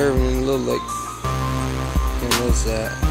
Irving look like and what's that?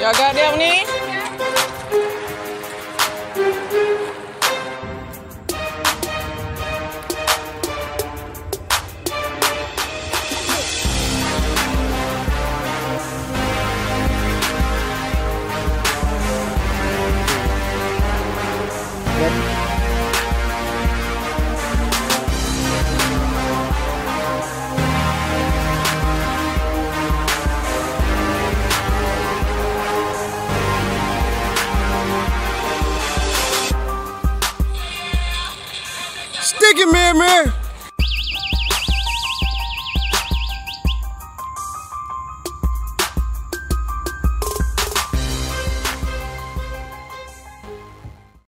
Jaga dia ni. Sticky man, man.